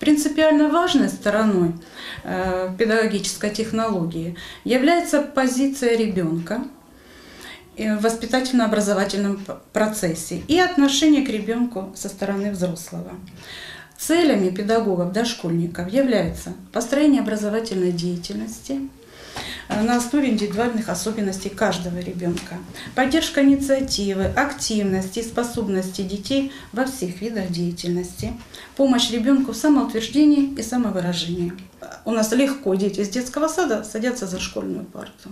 Принципиально важной стороной э, педагогической технологии является позиция ребенка в воспитательно-образовательном процессе и отношение к ребенку со стороны взрослого. Целями педагогов, дошкольников является построение образовательной деятельности э, на основе индивидуальных особенностей каждого ребенка, поддержка инициативы, активности и способности детей во всех видах деятельности, помощь ребенку в самоутверждении и самовыражении. У нас легко дети из детского сада садятся за школьную парту.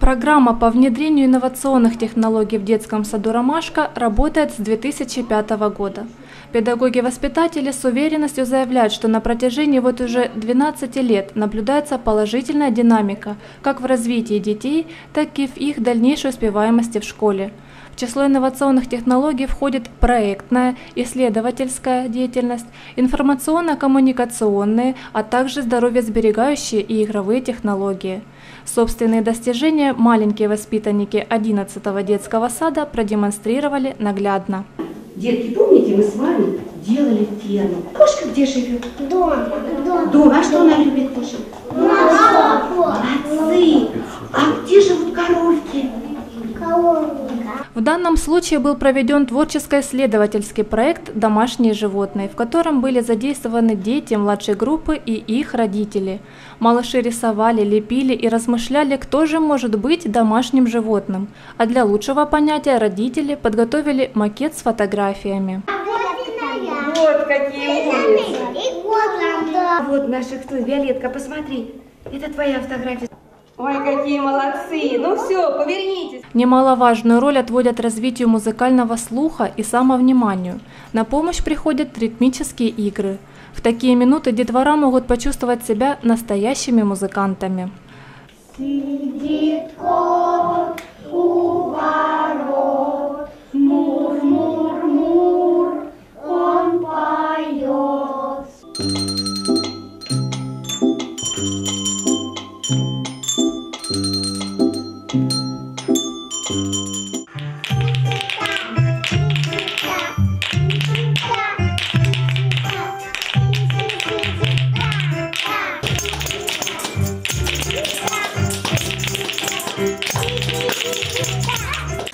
Программа по внедрению инновационных технологий в детском саду «Ромашка» работает с 2005 года. Педагоги-воспитатели с уверенностью заявляют, что на протяжении вот уже 12 лет наблюдается положительная динамика как в развитии детей, так и в их дальнейшей успеваемости в школе. В число инновационных технологий входит проектная, исследовательская деятельность, информационно-коммуникационные, а также здоровьесберегающие и игровые технологии. Собственные достижения маленькие воспитанники 11 детского сада продемонстрировали наглядно. Детки, помните, мы с вами делали ферму. Кошка где живет? Дома. Дома. А что она любит кушать? Молоко. Молодцы. А где коровки? В данном случае был проведен творческо-исследовательский проект «Домашние животные», в котором были задействованы дети младшей группы и их родители. Малыши рисовали, лепили и размышляли, кто же может быть домашним животным. А для лучшего понятия родители подготовили макет с фотографиями. Вот какие умницы. Вот наша кто, Виолетка, посмотри. Это твоя фотография. Ой, какие молодцы! Ну все, повернитесь. Немаловажную роль отводят развитию музыкального слуха и самовниманию. На помощь приходят ритмические игры. В такие минуты детвора могут почувствовать себя настоящими музыкантами. Сидит кот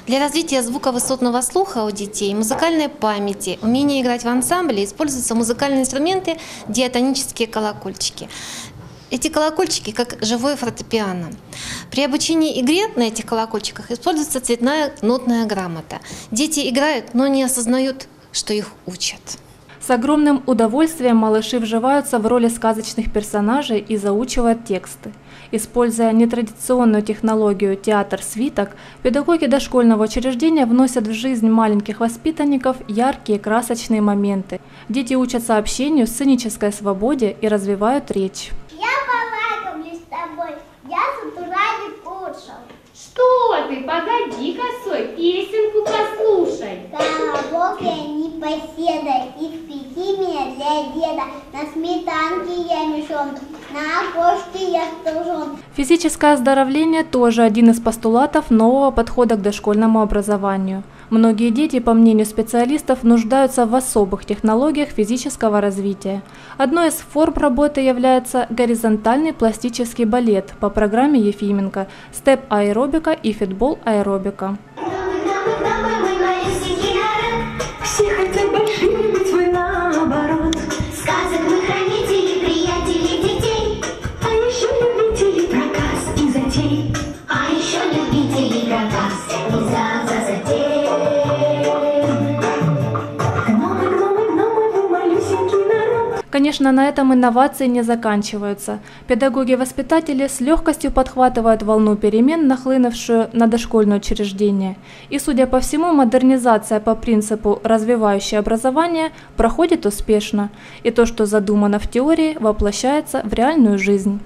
Для развития звуковысотного слуха у детей, музыкальной памяти, умения играть в ансамбле используются музыкальные инструменты диатонические колокольчики. Эти колокольчики как живое фортепиано. При обучении игре на этих колокольчиках используется цветная нотная грамота. Дети играют, но не осознают, что их учат. С огромным удовольствием малыши вживаются в роли сказочных персонажей и заучивают тексты. Используя нетрадиционную технологию театр-свиток, педагоги дошкольного учреждения вносят в жизнь маленьких воспитанников яркие красочные моменты. Дети учатся общению, сценической свободе и развивают речь. Я полакомлюсь с тобой, я с утра не кушал. Что ты, погоди, косой, песенку послушай. Колобок я не поседа, испеки меня для деда. На сметанке я мешон, на окошке я стужен. Физическое оздоровление тоже один из постулатов нового подхода к дошкольному образованию. Многие дети, по мнению специалистов, нуждаются в особых технологиях физического развития. Одной из форм работы является горизонтальный пластический балет по программе Ефименко, степ-аэробика и фитбол-аэробика. Конечно, на этом инновации не заканчиваются. Педагоги-воспитатели с легкостью подхватывают волну перемен, нахлынувшую на дошкольное учреждение. И, судя по всему, модернизация по принципу «развивающее образование» проходит успешно. И то, что задумано в теории, воплощается в реальную жизнь.